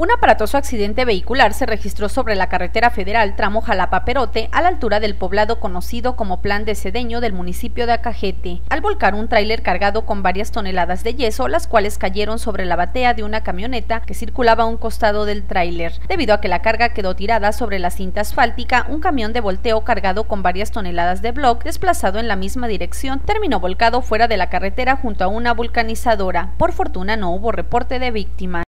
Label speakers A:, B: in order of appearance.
A: Un aparatoso accidente vehicular se registró sobre la carretera federal tramo Jalapa-Perote a la altura del poblado conocido como Plan de Cedeño del municipio de Acajete, al volcar un tráiler cargado con varias toneladas de yeso, las cuales cayeron sobre la batea de una camioneta que circulaba a un costado del tráiler. Debido a que la carga quedó tirada sobre la cinta asfáltica, un camión de volteo cargado con varias toneladas de bloc, desplazado en la misma dirección, terminó volcado fuera de la carretera junto a una vulcanizadora. Por fortuna no hubo reporte de víctimas.